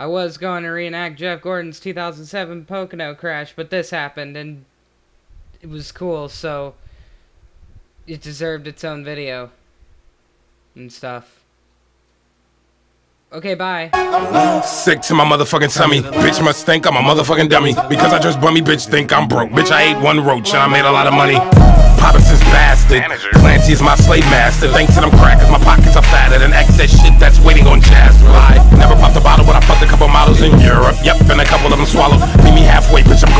I was going to reenact Jeff Gordon's 2007 Pocono crash, but this happened and it was cool, so it deserved its own video and stuff. Okay, bye. Sick to my motherfucking tummy. Bitch must think I'm a motherfucking dummy. Because I just bummy, bitch think I'm broke. Bitch, I ate one roach and I made a lot of money. Poppins is bastard. Clancy is my slave master. Thanks to them crackers, Europe. Yep, and a couple of them swallowed. Meet me halfway, bitch, I'm